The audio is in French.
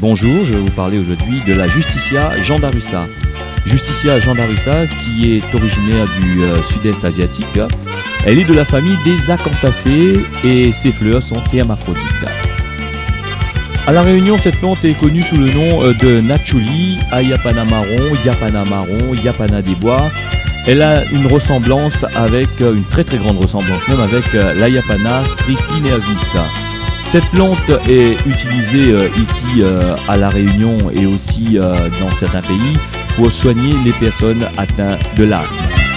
bonjour, je vais vous parler aujourd'hui de la Justicia jandarussa. Justicia jandarussa qui est originaire du euh, sud-est asiatique. Elle est de la famille des acanthacées et ses fleurs sont hermaphrodites. À La Réunion, cette plante est connue sous le nom euh, de Nachuli, Ayapana marron, Yapana marron, Yapana des bois. Elle a une ressemblance avec, euh, une très très grande ressemblance même avec l'Ayapana tripinervis. Cette plante est utilisée euh, ici euh, à La Réunion et aussi euh, dans certains pays pour soigner les personnes atteintes de l'asthme.